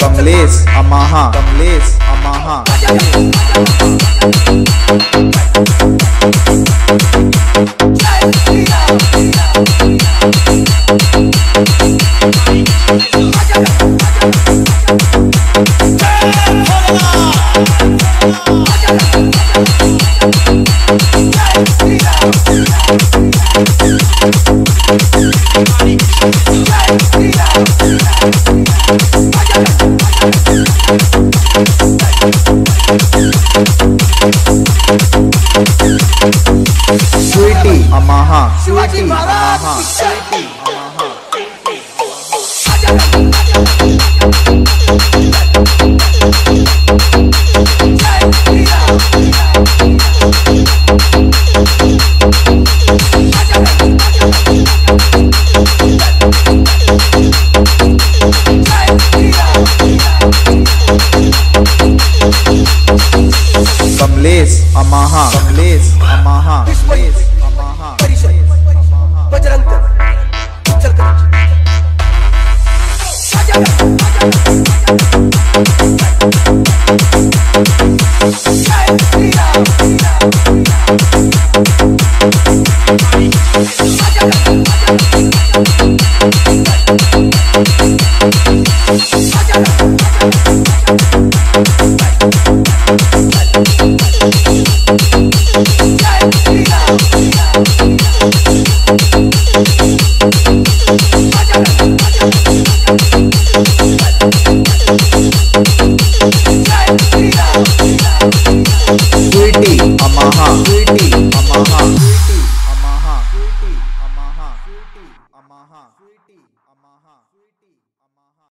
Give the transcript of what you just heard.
कमलेश अमाहा। कमलेश अमाहा। स्वीटी अमाहा शिवाजी महाराज अमाहा अमाहा कमलेश अमाहा कमलेश अमाहा बजरंग चल कर Yamaha, Sweetie, amaha. Sweetie, amaha.